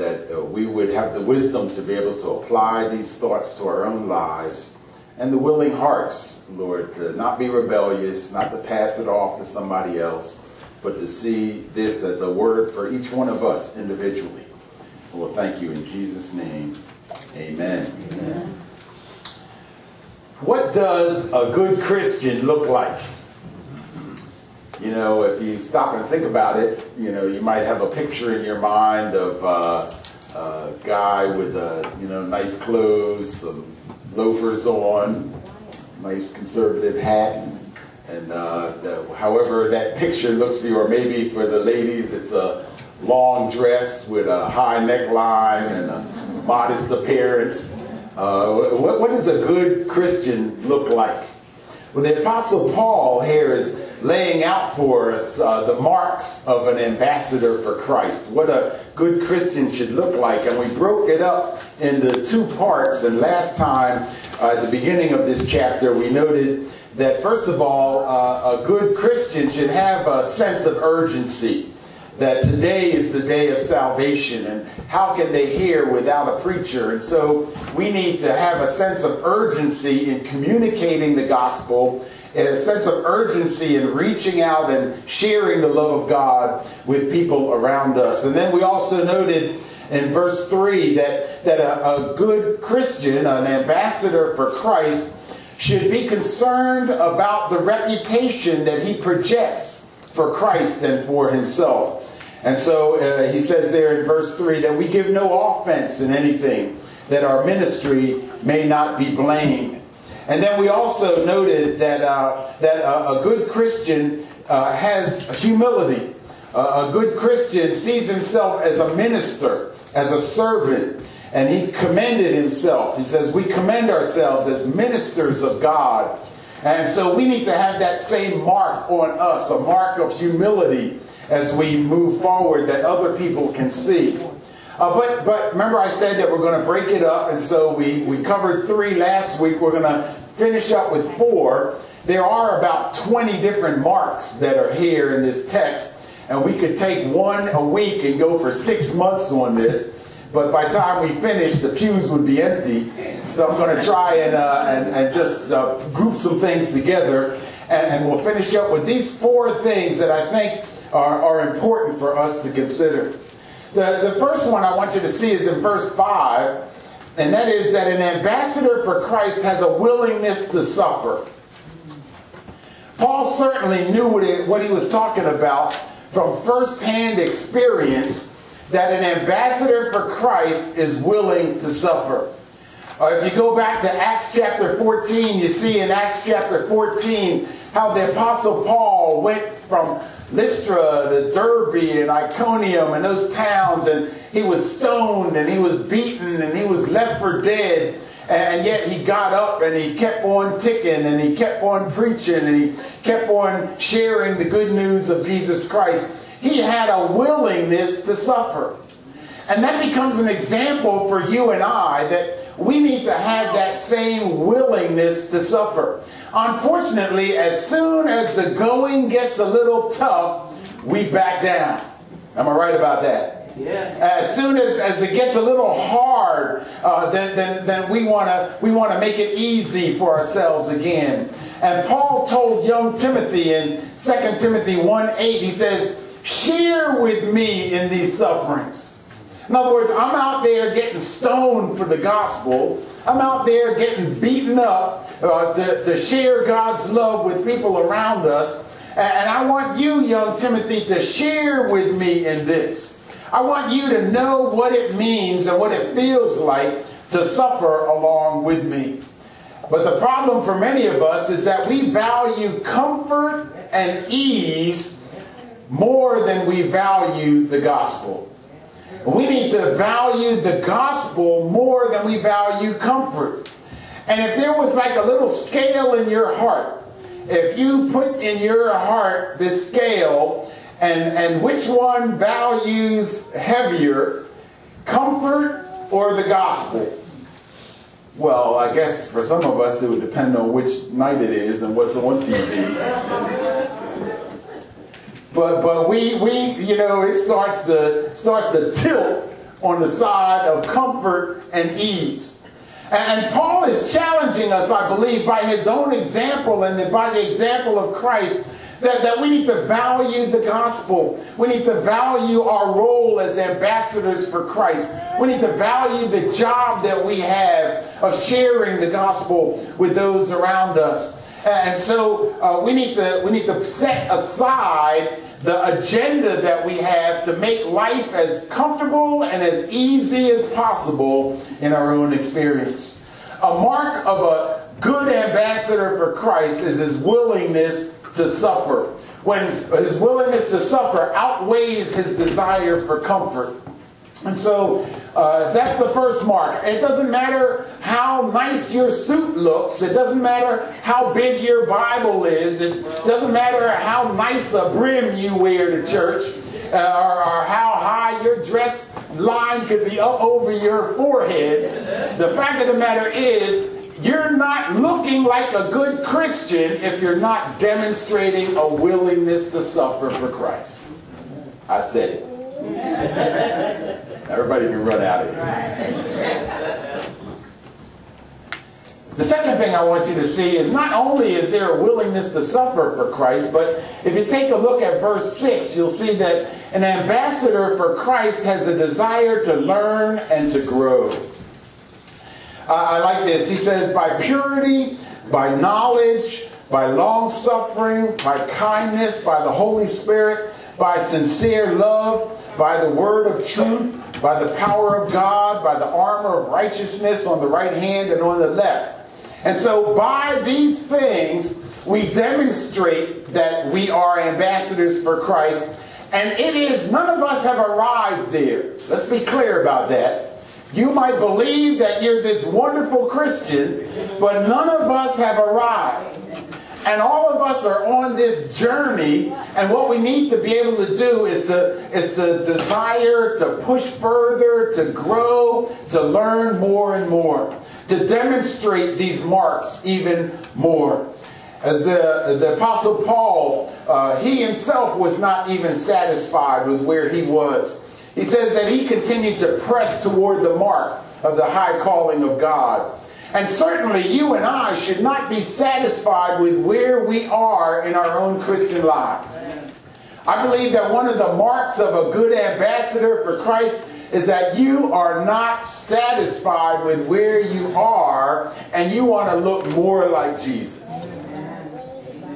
that uh, we would have the wisdom to be able to apply these thoughts to our own lives, and the willing hearts, Lord, to not be rebellious, not to pass it off to somebody else, but to see this as a word for each one of us individually. Well, thank you in Jesus' name. Amen. Amen. What does a good Christian look like? You know, if you stop and think about it, you know, you might have a picture in your mind of uh, a guy with, a, you know, nice clothes, some loafers on, nice conservative hat, and uh, the, however that picture looks for you, or maybe for the ladies, it's a long dress with a high neckline and a modest appearance. Uh, what, what does a good Christian look like? Well, the Apostle Paul here is laying out for us uh, the marks of an ambassador for Christ, what a good Christian should look like. And we broke it up into two parts. And last time, uh, at the beginning of this chapter, we noted that, first of all, uh, a good Christian should have a sense of urgency that today is the day of salvation and how can they hear without a preacher? And so we need to have a sense of urgency in communicating the gospel and a sense of urgency in reaching out and sharing the love of God with people around us. And then we also noted in verse 3 that, that a, a good Christian, an ambassador for Christ, should be concerned about the reputation that he projects for Christ and for himself. And so uh, he says there in verse 3 that we give no offense in anything, that our ministry may not be blamed. And then we also noted that, uh, that a, a, good Christian uh, has humility. a good Christian sees himself as a minister, as a servant, and he commended himself. He says, We commend ourselves as ministers of God. And so we need to have that same mark on us, a mark of humility as we move forward that other people can see. Uh, but, but remember I said that we're going to break it up, and so we, we covered three last week. We're going to finish up with four. There are about 20 different marks that are here in this text, and we could take one a week and go for six months on this. But by the time we finish, the pews would be empty. So I'm going to try and, uh, and, and, just uh, group some things together. And, and we'll finish up with these four things that I think are, are important for us to consider. The, the first one I want you to see is in verse 5, and that is that an ambassador for Christ has a willingness to suffer. Paul certainly knew what, it, what he was talking about from firsthand experience that an ambassador for Christ is willing to suffer. Uh, if you go back to Acts chapter 14, you see in Acts chapter 14 how the Apostle Paul went from Lystra, the Derbe, and Iconium, and those towns, and he was stoned, and he was beaten, and he was left for dead. And yet he got up and he kept on ticking and he kept on preaching and he kept on sharing the good news of Jesus Christ. He had a willingness to suffer. And that becomes an example for you and I that we need to have that same willingness to suffer. Unfortunately, as soon as the going gets a little tough, we back down. Am I right about that? Yeah. As soon as, as it gets a little hard, uh, then, then, then we want to we wanna make it easy for ourselves again. And Paul told young Timothy in 2 Timothy 1 8, he says, Share with me in these sufferings. In other words, I'm out there getting stoned for the gospel. I'm out there getting beaten up uh, to, to share God's love with people around us. And I want you, young Timothy, to share with me in this. I want you to know what it means and what it feels like to suffer along with me. But the problem for many of us is that we value comfort and ease more than we value the gospel. We need to value the gospel more than we value comfort. And if there was like a little scale in your heart, if you put in your heart this scale and, and which one values heavier, comfort or the gospel? Well, I guess for some of us it would depend on which night it is and what's on TV. But but we we you know it starts to starts to tilt on the side of comfort and ease. And Paul is challenging us, I believe, by his own example and by the example of Christ, that, that we need to value the gospel. We need to value our role as ambassadors for Christ. We need to value the job that we have of sharing the gospel with those around us. And so uh, we, need to, we need to set aside the agenda that we have to make life as comfortable and as easy as possible in our own experience. A mark of a good ambassador for Christ is his willingness to suffer. When his willingness to suffer outweighs his desire for comfort. And so uh, that's the first mark. It doesn't matter how nice your suit looks. It doesn't matter how big your Bible is. It doesn't matter how nice a brim you wear to church uh, or, or how high your dress line could be up over your forehead. The fact of the matter is, you're not looking like a good Christian if you're not demonstrating a willingness to suffer for Christ. I said it. Everybody can run out of here. The second thing I want you to see is not only is there a willingness to suffer for Christ, but if you take a look at verse 6, you'll see that an ambassador for Christ has a desire to learn and to grow. Uh, I like this. He says, by purity, by knowledge, by long suffering, by kindness, by the Holy Spirit, by sincere love, by the word of truth, by the power of God, by the armor of righteousness on the right hand and on the left. And so, by these things, we demonstrate that we are ambassadors for Christ. And it is, none of us have arrived there. Let's be clear about that. You might believe that you're this wonderful Christian, but none of us have arrived. And all of us are on this journey, and what we need to be able to do is to, is to desire to push further, to grow, to learn more and more, to demonstrate these marks even more. As the, the Apostle Paul, uh, he himself was not even satisfied with where he was. He says that he continued to press toward the mark of the high calling of God. And certainly you and I should not be satisfied with where we are in our own Christian lives. I believe that one of the marks of a good ambassador for Christ is that you are not satisfied with where you are and you want to look more like Jesus.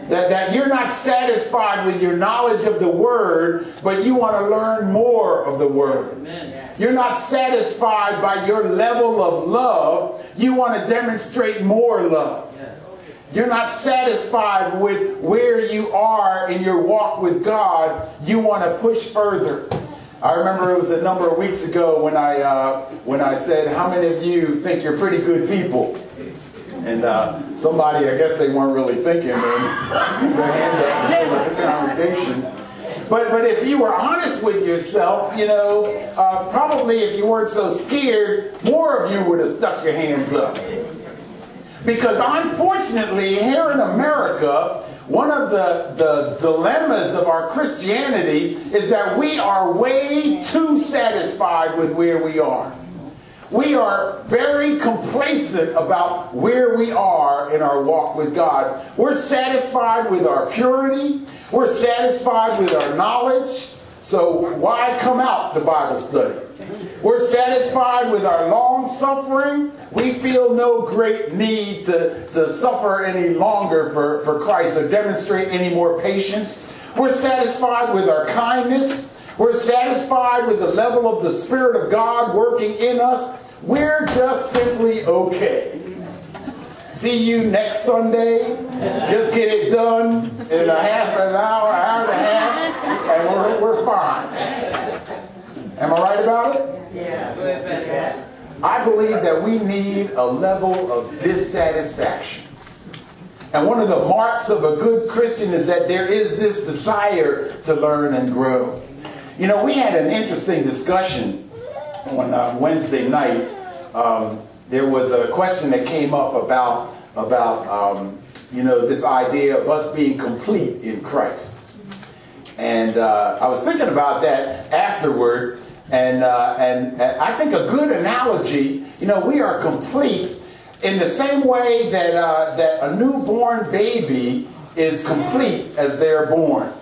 That, that you're not satisfied with your knowledge of the Word, but you want to learn more of the Word. Amen. You're not satisfied by your level of love. You want to demonstrate more love. You're not satisfied with where you are in your walk with God. You want to push further. I remember it was a number of weeks ago when I, uh, when I said, How many of you think you're pretty good people? And uh, somebody, I guess they weren't really thinking, and their hand up the congregation. But, but if you were honest with yourself, you know, uh, probably if you weren't so scared, more of you would have stuck your hands up. Because unfortunately, here in America, one of the, the dilemmas of our Christianity is that we are way too satisfied with where we are we are very complacent about where we are in our walk with God. We're satisfied with our purity. We're satisfied with our knowledge. So why come out to Bible study? We're satisfied with our long suffering. We feel no great need to, to suffer any longer for, for Christ or demonstrate any more patience. We're satisfied with our kindness. We're satisfied with the level of the Spirit of God working in us we're just simply okay. See you next Sunday. Just get it done in a half an hour, hour and a half, and we're, we're fine. Am I right about it? Yes. I believe that we need a level of dissatisfaction. And one of the marks of a good Christian is that there is this desire to learn and grow. You know, we had an interesting discussion on uh, Wednesday night um, there was a question that came up about, about um, you know, this idea of us being complete in Christ. And uh, I was thinking about that afterward, and, uh, and, and I think a good analogy, you know, we are complete in the same way that, uh, that a newborn baby is complete as they're born.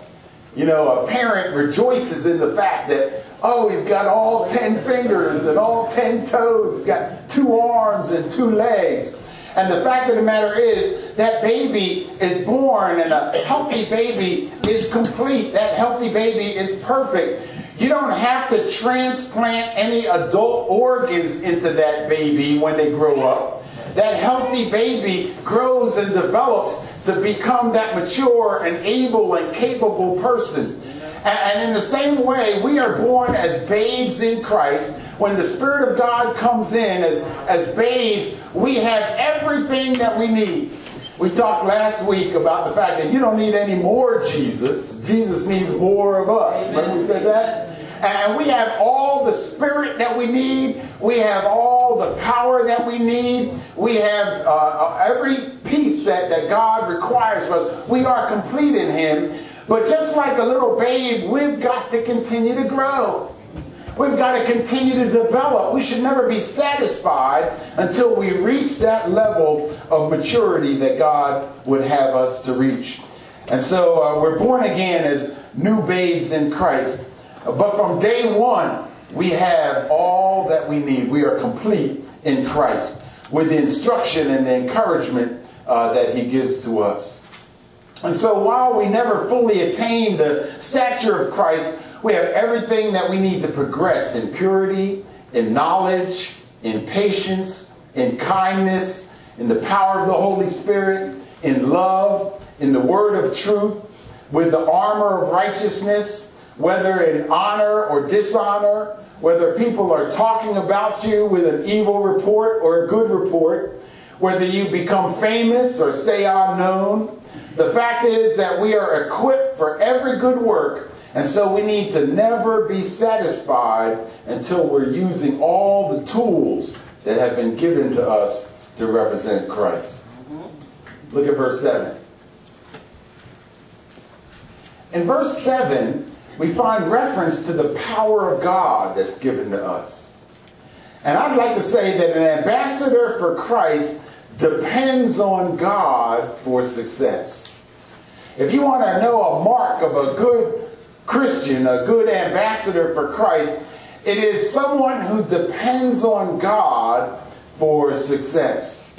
You know, a parent rejoices in the fact that, oh, he's got all 10 fingers and all 10 toes, he's got two arms and two legs. And the fact of the matter is, that baby is born and a healthy baby is complete. That healthy baby is perfect. You don't have to transplant any adult organs into that baby when they grow up. That healthy baby grows and develops to become that mature and able and capable person. And in the same way, we are born as babes in Christ. When the Spirit of God comes in as, as babes, we have everything that we need. We talked last week about the fact that you don't need any more Jesus. Jesus needs more of us. Remember we said that? And we have all the spirit that we need. We have all the power that we need. We have uh, every piece that, that God requires for us. We are complete in Him. But just like a little babe, we've got to continue to grow. We've got to continue to develop. We should never be satisfied until we reach that level of maturity that God would have us to reach. And so uh, we're born again as new babes in Christ. But from day one, we have all that we need. We are complete in Christ with the instruction and the encouragement uh, that He gives to us. And so while we never fully attain the stature of Christ, we have everything that we need to progress in purity, in knowledge, in patience, in kindness, in the power of the Holy Spirit, in love, in the word of truth, with the armor of righteousness, whether in honor or dishonor, whether people are talking about you with an evil report or a good report, whether you become famous or stay unknown. The fact is that we are equipped for every good work, and so we need to never be satisfied until we're using all the tools that have been given to us to represent Christ. Look at verse 7. In verse 7, we find reference to the power of God that's given to us. And I'd like to say that an ambassador for Christ depends on God for success. If you want to know a mark of a good Christian, a good ambassador for Christ, it is someone who depends on God for success.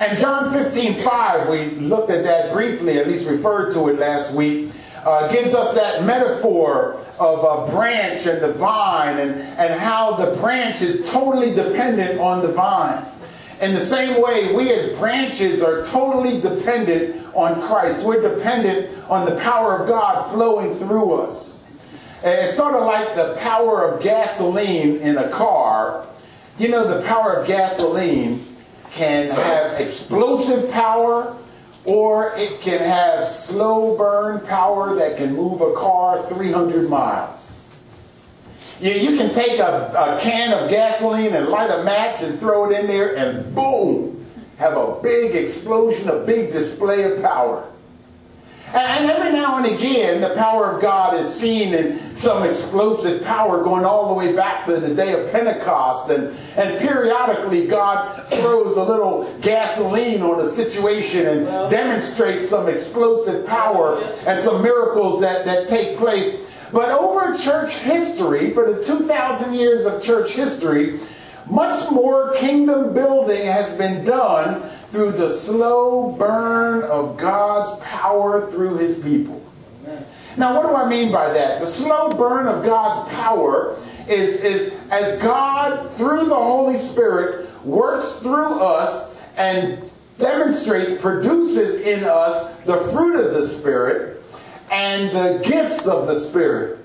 And John 15, 5, we looked at that briefly, at least referred to it last week uh, gives us that metaphor of a branch and the vine and, and how the branch is totally dependent on the vine. In the same way, we as branches are totally dependent on Christ. We're dependent on the power of God flowing through us. It's sort of like the power of gasoline in a car. You know, the power of gasoline can have explosive power or it can have slow burn power that can move a car 300 miles. You, you can take a, a can of gasoline and light a match and throw it in there and boom, have a big explosion, a big display of power. And every now and again, the power of God is seen in some explosive power going all the way back to the day of Pentecost. And, and periodically, God throws a little gasoline on a situation and demonstrates some explosive power and some miracles that, that take place. But over church history, for the 2,000 years of church history, much more kingdom building has been done through the slow burn of God's power through his people. Now, what do I mean by that? The slow burn of God's power is, is as God, through the Holy Spirit, works through us and demonstrates, produces in us the fruit of the Spirit and the gifts of the Spirit.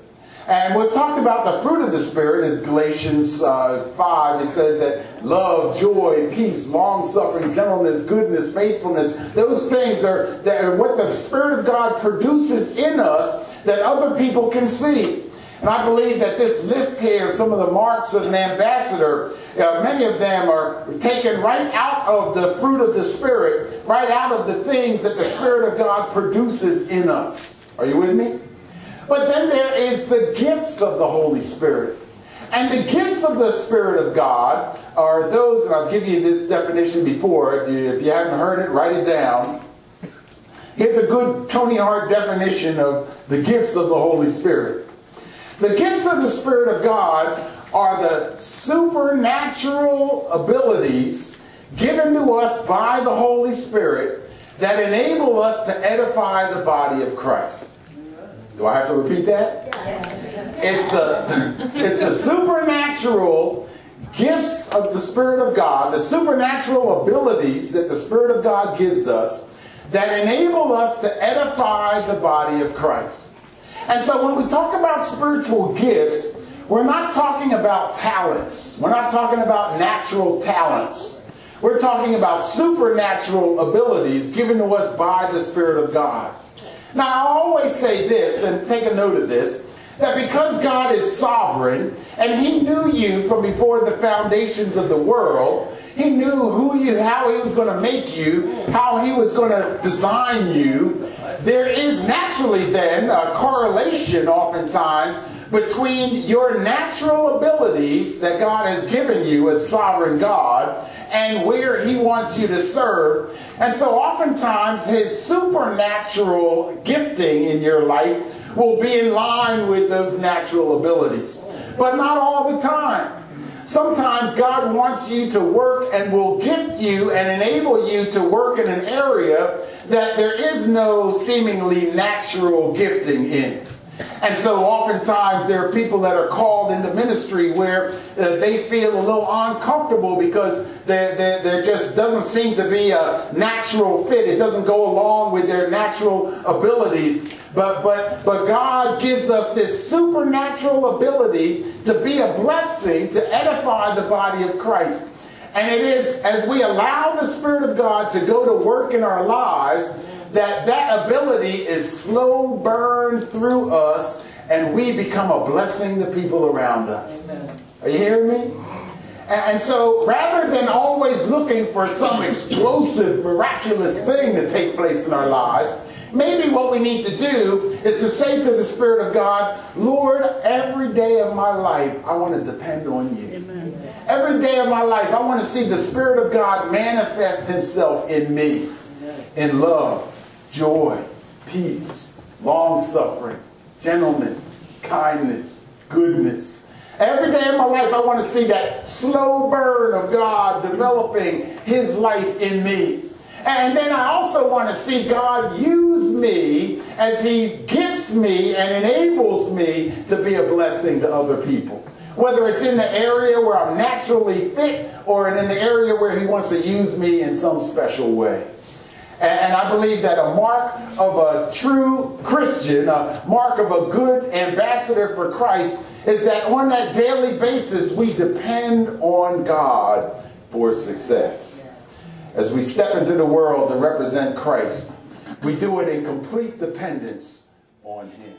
And we've talked about the fruit of the Spirit is Galatians uh, 5. It says that love, joy, peace, long suffering, gentleness, goodness, faithfulness, those things are, that are what the Spirit of God produces in us that other people can see. And I believe that this list here, some of the marks of an ambassador, uh, many of them are taken right out of the fruit of the Spirit, right out of the things that the Spirit of God produces in us. Are you with me? But then there is the gifts of the Holy Spirit. And the gifts of the Spirit of God are those, and I've given you this definition before. If you, if you haven't heard it, write it down. Here's a good Tony Hart definition of the gifts of the Holy Spirit. The gifts of the Spirit of God are the supernatural abilities given to us by the Holy Spirit that enable us to edify the body of Christ. Do I have to repeat that? It's the, it's the supernatural gifts of the Spirit of God, the supernatural abilities that the Spirit of God gives us that enable us to edify the body of Christ. And so when we talk about spiritual gifts, we're not talking about talents. We're not talking about natural talents. We're talking about supernatural abilities given to us by the Spirit of God. Now, I always say this, and take a note of this, that because God is sovereign, and He knew you from before the foundations of the world, He knew who you, how He was going to make you, how He was going to design you, there is naturally then a correlation oftentimes between your natural abilities that God has given you as sovereign God and where he wants you to serve. And so oftentimes his supernatural gifting in your life will be in line with those natural abilities. But not all the time. Sometimes God wants you to work and will gift you and enable you to work in an area that there is no seemingly natural gifting in. And so oftentimes there are people that are called in the ministry where uh, they feel a little uncomfortable because there, there, there just doesn't seem to be a natural fit. It doesn't go along with their natural abilities. But, but, but God gives us this supernatural ability to be a blessing to edify the body of Christ. And it is as we allow the Spirit of God to go to work in our lives that that ability is slow burn through us and we become a blessing to people around us. Are you hearing me? And so rather than always looking for some explosive, miraculous thing to take place in our lives, maybe what we need to do is to say to the Spirit of God, Lord, every day of my life, I want to depend on you. Amen. Every day of my life, I want to see the Spirit of God manifest himself in me in love, joy, peace, long suffering, gentleness, kindness, goodness. Every day of my life, I want to see that slow burn of God developing His life in me. And then I also want to see God use me as He gifts me and enables me to be a blessing to other people. Whether it's in the area where I'm naturally fit or in the area where He wants to use me in some special way. And I believe that a mark of a true Christian, a mark of a good ambassador for Christ, is that on that daily basis we depend on God for success. As we step into the world to represent Christ, we do it in complete dependence on Him.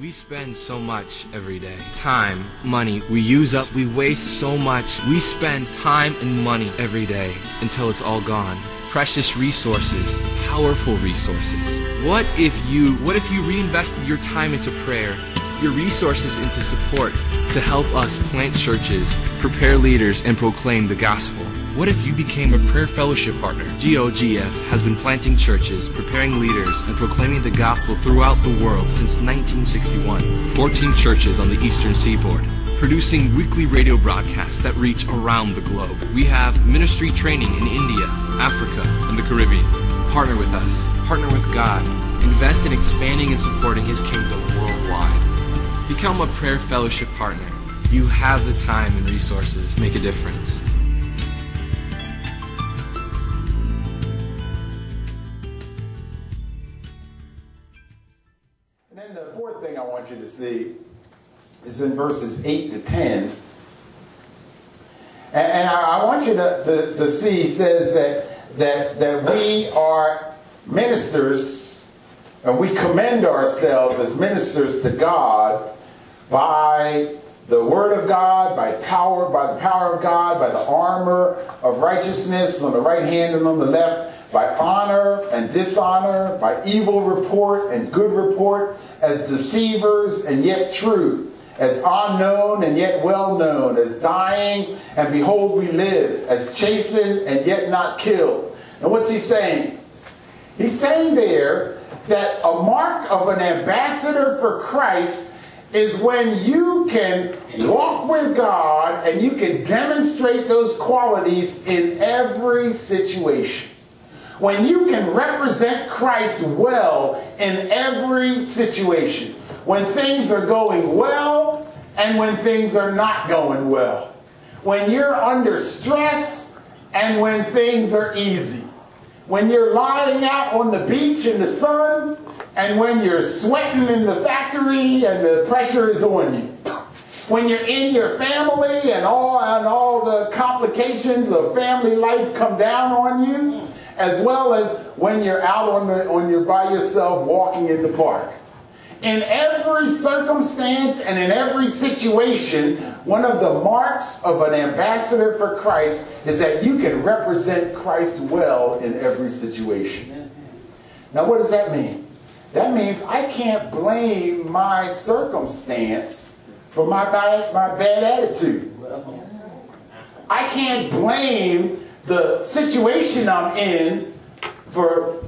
We spend so much every day. Time, money, we use up, we waste so much. We spend time and money every day until it's all gone precious resources, powerful resources. What if you what if you reinvested your time into prayer, your resources into support to help us plant churches, prepare leaders and proclaim the gospel? What if you became a prayer fellowship partner? GOGF has been planting churches, preparing leaders, and proclaiming the gospel throughout the world since 1961. 14 churches on the eastern seaboard producing weekly radio broadcasts that reach around the globe. We have ministry training in India, Africa, and the Caribbean. Partner with us. Partner with God. Invest in expanding and supporting His kingdom worldwide. Become a prayer fellowship partner. You have the time and resources make a difference. And then the fourth thing I want you to see is in verses 8 to 10. And, and I, I, want you to, to, to see, says that, that, that we are ministers and we commend ourselves as ministers to God by the word of God, by power, by the power of God, by the armor of righteousness on the right hand and on the left, by honor and dishonor, by evil report and good report, as deceivers and yet true, as unknown and yet well known, as dying and behold we live, as chastened and yet not killed. And what's he saying? He's saying there that a mark of an ambassador for Christ is when you can walk with God and you can demonstrate those qualities in every situation. When you can represent Christ well in every situation. When things are going well and when things are not going well. When you're under stress and when things are easy. When you're lying out on the beach in the sun and when you're sweating in the factory and the pressure is on you. When you're in your family and all, and all the complications of family life come down on you, as well as when you're out on the, on you're by yourself walking in the park. In every circumstance and in every situation, one of the marks of an ambassador for Christ is that you can represent Christ well in every situation. Now, what does that mean? That means I can't blame my circumstance for my bad, my bad attitude. I can't blame the situation I'm in for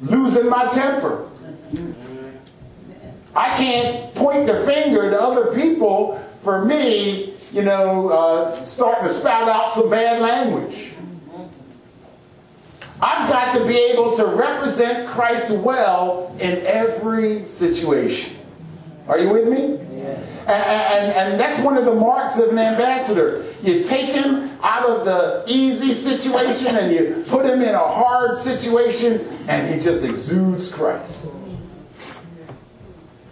losing my temper. I can't point the finger to other people for me, you know, uh, starting to spout out some bad language. I've got to be able to represent Christ well in every situation. Are you with me? And, and, and, that's one of the marks of an ambassador. You take him out of the easy situation and you put him in a hard situation and he just exudes Christ.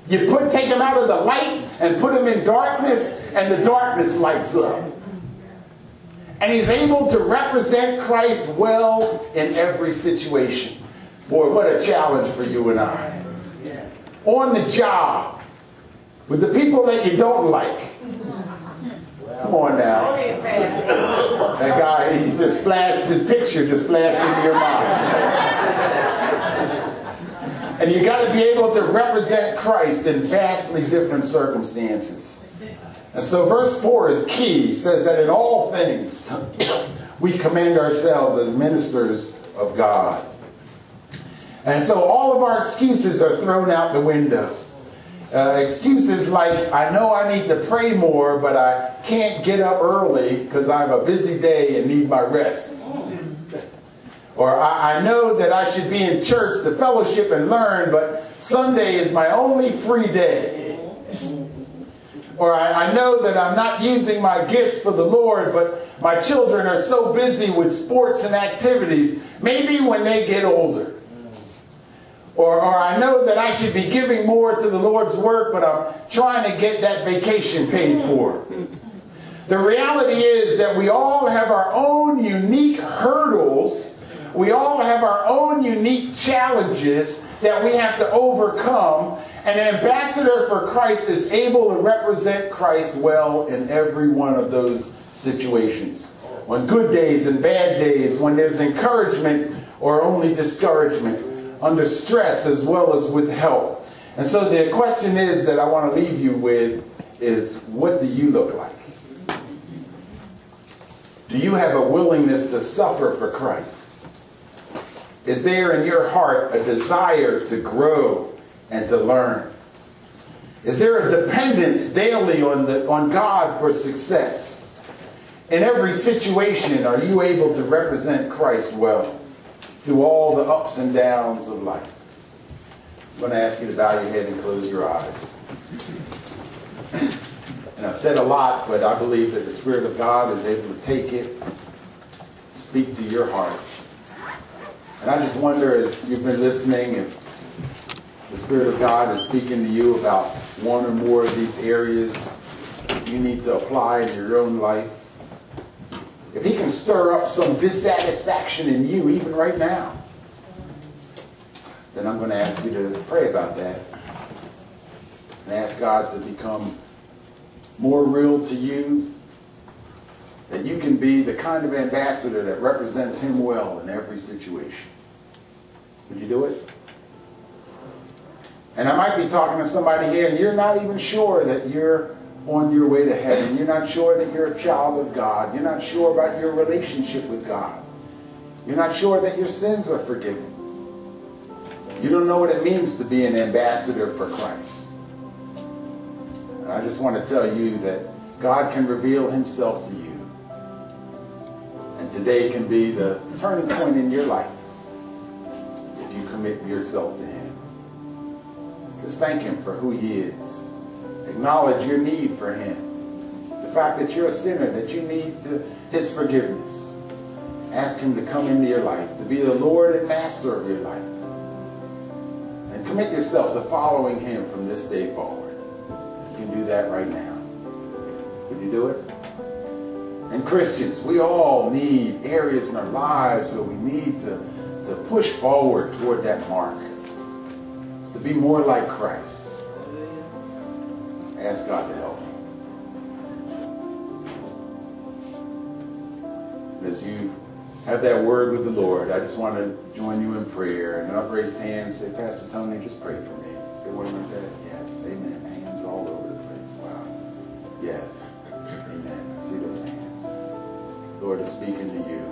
You put, take him out of the light and put him in darkness and the darkness lights up. And he's able to represent Christ well in every situation. Boy, what a challenge for you and I. On the job, with the people that you don't like. Come on now. That guy, he just flashed, his picture just flashed into your mind. And you got to be able to represent Christ in vastly different circumstances. And so verse 4 is key. It says that in all things we commend ourselves as ministers of God. And so all of our excuses are thrown out the window. Uh, excuses like, I know I need to pray more, but I can't get up early because I have a busy day and need my rest. Or I, I know that I should be in church to fellowship and learn, but Sunday is my only free day. Or I, I, know that I'm not using my gifts for the Lord, but my children are so busy with sports and activities. Maybe when they get older. Or, or I know that I should be giving more to the Lord's work, but I'm trying to get that vacation paid for. The reality is that we all have our own unique hurdles. We all have our own unique challenges that we have to overcome. An ambassador for Christ is able to represent Christ well in every one of those situations. On good days and bad days, when there's encouragement or only discouragement, under stress as well as with help. And so the question is that I want to leave you with is what do you look like? Do you have a willingness to suffer for Christ? Is there in your heart a desire to grow and to learn? Is there a dependence daily on, the, on God for success? In every situation, are you able to represent Christ well through all the ups and downs of life? I'm going to ask you to bow your head and close your eyes. And I've said a lot, but I believe that the Spirit of God is able to take it, speak to your heart. And I just wonder, as you've been listening, if the Spirit of God is speaking to you about one or more of these areas you need to apply in your own life. If He can stir up some dissatisfaction in you, even right now, then I'm going to ask you to pray about that and ask God to become more real to you, that you can be the kind of ambassador that represents him well in every situation. Would you do it? And I might be talking to somebody here and you're not even sure that you're on your way to heaven. You're not sure that you're a child of God. You're not sure about your relationship with God. You're not sure that your sins are forgiven. You don't know what it means to be an ambassador for Christ. And I just want to tell you that God can reveal himself to you. And today can be the turning point in your life if you commit yourself to him. Just thank him for who he is. Acknowledge your need for him. The fact that you're a sinner, that you need to, his forgiveness. Ask him to come into your life, to be the Lord and master of your life. And commit yourself to following him from this day forward. You can do that right now. Would you do it? And Christians, we all need areas in our lives where we need to, to push forward toward that mark to be more like Christ. Ask God to help you. As you have that word with the Lord, I just want to join you in prayer. And an upraised hand, say, Pastor Tony, just pray for me. Say one like that. Yes. Amen. Hands all over the place. Wow. Yes. Lord is speaking to you.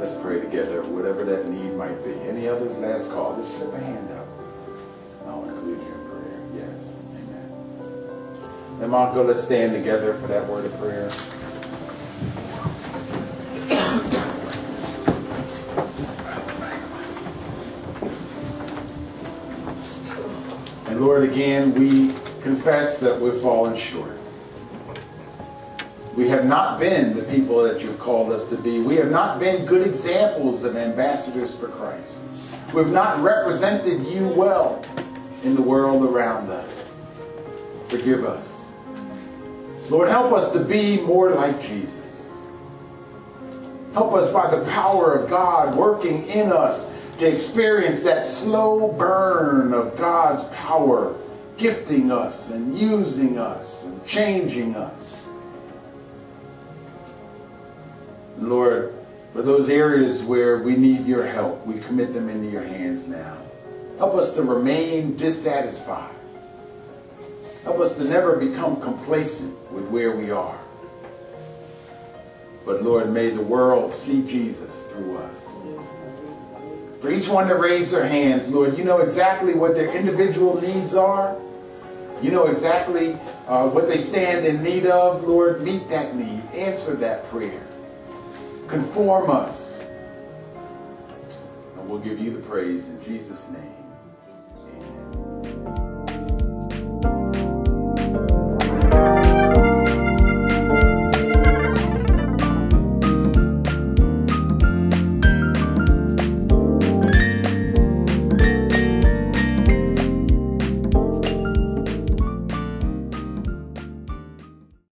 Let's pray together, whatever that need might be. Any others? Last call. Just slip a hand up. I'll include you in prayer. Yes. Amen. Then, Marco, let's stand together for that word of prayer. And Lord, again, we confess that we've fallen short. We have not been the people that you've called us to be. We have not been good examples of ambassadors for Christ. We've not represented you well in the world around us. Forgive us. Lord, help us to be more like Jesus. Help us by the power of God working in us to experience that slow burn of God's power, gifting us and using us and changing us. Lord, for those areas where we need your help, we commit them into your hands now. Help us to remain dissatisfied. Help us to never become complacent with where we are. But Lord, may the world see Jesus through us. For each one to raise their hands, Lord, you know exactly what their individual needs are. You know exactly uh, what they stand in need of. Lord, meet that need. Answer that prayer. Conform us. And we'll give you the praise in Jesus' name.